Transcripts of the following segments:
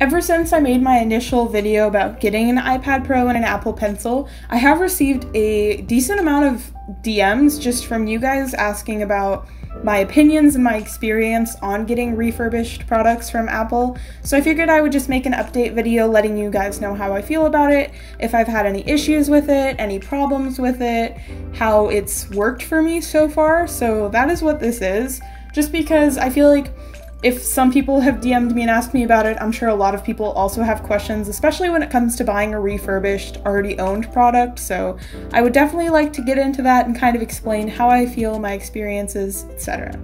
Ever since I made my initial video about getting an iPad Pro and an Apple Pencil, I have received a decent amount of DMs just from you guys asking about my opinions and my experience on getting refurbished products from Apple. So I figured I would just make an update video letting you guys know how I feel about it, if I've had any issues with it, any problems with it, how it's worked for me so far. So that is what this is. Just because I feel like if some people have DM'd me and asked me about it, I'm sure a lot of people also have questions, especially when it comes to buying a refurbished, already owned product. So I would definitely like to get into that and kind of explain how I feel, my experiences, etc.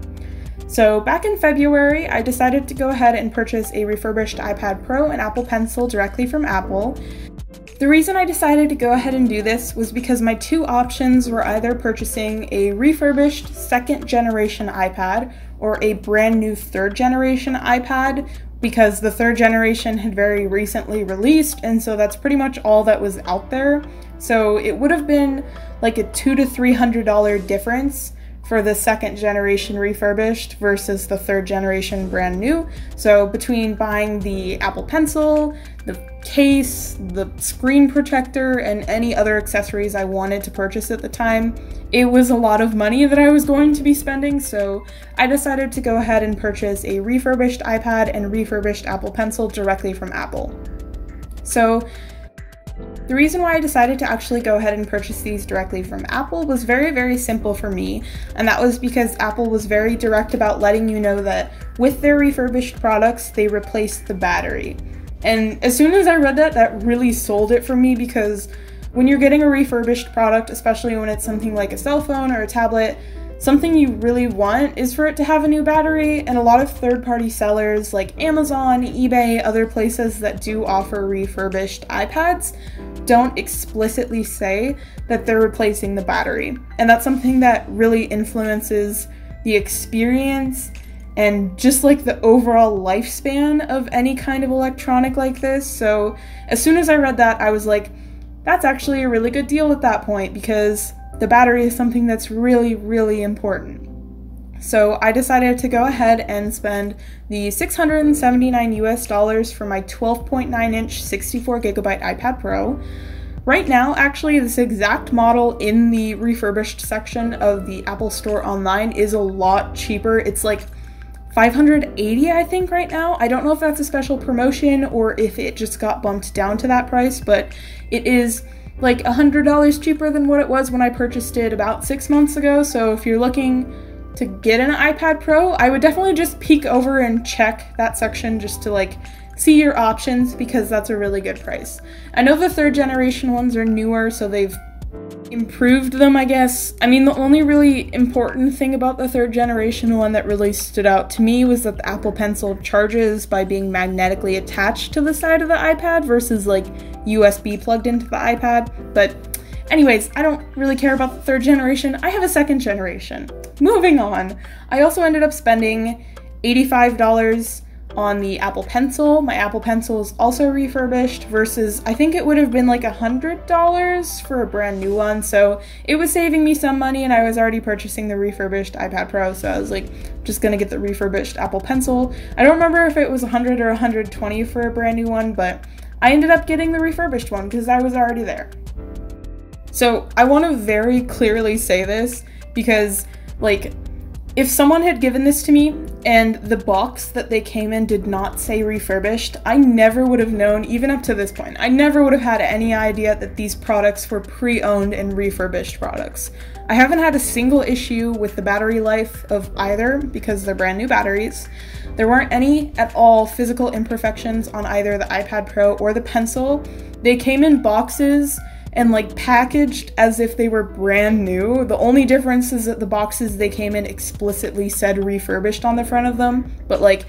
So back in February, I decided to go ahead and purchase a refurbished iPad Pro and Apple Pencil directly from Apple. The reason I decided to go ahead and do this was because my two options were either purchasing a refurbished second generation iPad or a brand new third generation iPad because the third generation had very recently released, and so that's pretty much all that was out there. So it would have been like a two to three hundred dollar difference for the second generation refurbished versus the third generation brand new. So between buying the Apple Pencil, the case, the screen protector, and any other accessories I wanted to purchase at the time, it was a lot of money that I was going to be spending, so I decided to go ahead and purchase a refurbished iPad and refurbished Apple Pencil directly from Apple. So the reason why I decided to actually go ahead and purchase these directly from Apple was very, very simple for me, and that was because Apple was very direct about letting you know that with their refurbished products, they replaced the battery. And as soon as I read that, that really sold it for me because when you're getting a refurbished product, especially when it's something like a cell phone or a tablet, something you really want is for it to have a new battery, and a lot of third party sellers like Amazon, eBay, other places that do offer refurbished iPads don't explicitly say that they're replacing the battery. And that's something that really influences the experience and just like the overall lifespan of any kind of electronic like this. So, as soon as I read that, I was like, that's actually a really good deal at that point because the battery is something that's really, really important. So I decided to go ahead and spend the 679 US dollars for my 12.9 inch 64 gigabyte iPad Pro. Right now, actually, this exact model in the refurbished section of the Apple Store online is a lot cheaper. It's like 580 I think right now. I don't know if that's a special promotion or if it just got bumped down to that price, but it is like $100 cheaper than what it was when I purchased it about 6 months ago. So if you're looking to get an iPad Pro, I would definitely just peek over and check that section just to like see your options because that's a really good price. I know the third generation ones are newer, so they've improved them, I guess. I mean, the only really important thing about the third generation one that really stood out to me was that the Apple Pencil charges by being magnetically attached to the side of the iPad versus like USB plugged into the iPad. But, anyways, I don't really care about the third generation. I have a second generation. Moving on, I also ended up spending $85 on the Apple Pencil. My Apple Pencil is also refurbished versus I think it would have been like a hundred dollars for a brand new one. So it was saving me some money and I was already purchasing the refurbished iPad Pro. So I was like just gonna get the refurbished Apple Pencil. I don't remember if it was 100 or 120 for a brand new one, but I ended up getting the refurbished one because I was already there. So I want to very clearly say this because like if someone had given this to me and the box that they came in did not say refurbished, I never would have known, even up to this point, I never would have had any idea that these products were pre owned and refurbished products. I haven't had a single issue with the battery life of either because they're brand new batteries. There weren't any at all physical imperfections on either the iPad Pro or the Pencil. They came in boxes and like packaged as if they were brand new. The only difference is that the boxes they came in explicitly said refurbished on the front of them, but like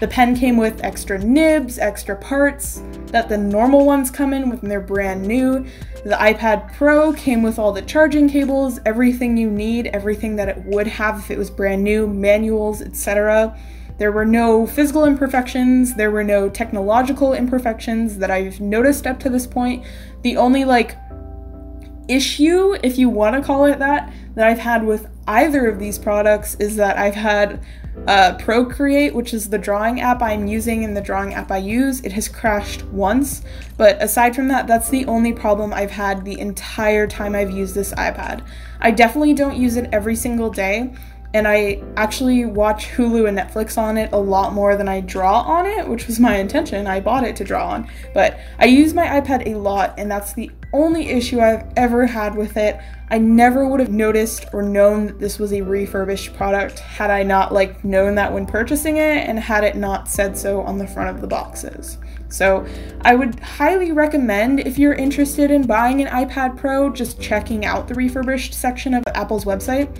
the pen came with extra nibs, extra parts that the normal ones come in with when they're brand new. The iPad Pro came with all the charging cables, everything you need, everything that it would have if it was brand new, manuals, etc. There were no physical imperfections, there were no technological imperfections that I've noticed up to this point. The only like issue, if you want to call it that, that I've had with either of these products is that I've had uh, Procreate, which is the drawing app I'm using and the drawing app I use, it has crashed once. But aside from that, that's the only problem I've had the entire time I've used this iPad. I definitely don't use it every single day, and I actually watch Hulu and Netflix on it a lot more than I draw on it, which was my intention. I bought it to draw on, but I use my iPad a lot, and that's the only issue I've ever had with it. I never would have noticed or known that this was a refurbished product had I not like known that when purchasing it and had it not said so on the front of the boxes. So, I would highly recommend if you're interested in buying an iPad Pro just checking out the refurbished section of Apple's website.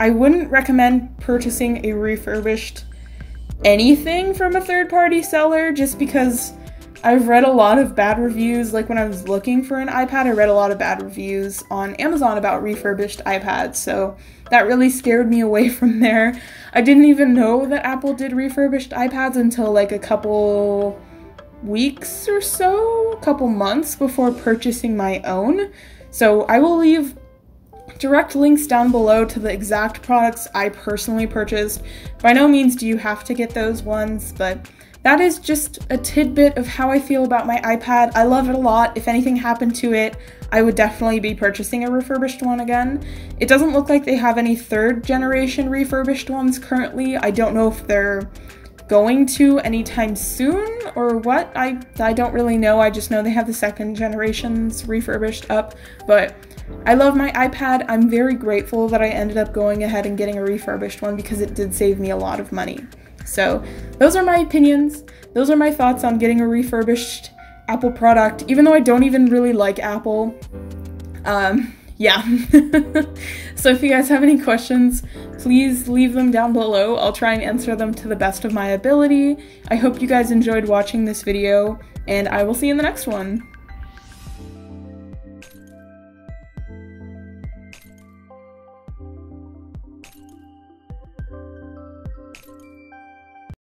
I wouldn't recommend purchasing a refurbished anything from a third party seller just because I've read a lot of bad reviews. Like when I was looking for an iPad, I read a lot of bad reviews on Amazon about refurbished iPads. So that really scared me away from there. I didn't even know that Apple did refurbished iPads until like a couple weeks or so, a couple months before purchasing my own. So I will leave direct links down below to the exact products I personally purchased. By no means do you have to get those ones, but that is just a tidbit of how I feel about my iPad. I love it a lot. If anything happened to it, I would definitely be purchasing a refurbished one again. It doesn't look like they have any third generation refurbished ones currently. I don't know if they're going to anytime soon or what. I, I don't really know. I just know they have the second generations refurbished up. But I love my iPad. I'm very grateful that I ended up going ahead and getting a refurbished one because it did save me a lot of money. So, those are my opinions. Those are my thoughts on getting a refurbished Apple product, even though I don't even really like Apple. Um, yeah. so, if you guys have any questions, please leave them down below. I'll try and answer them to the best of my ability. I hope you guys enjoyed watching this video, and I will see you in the next one.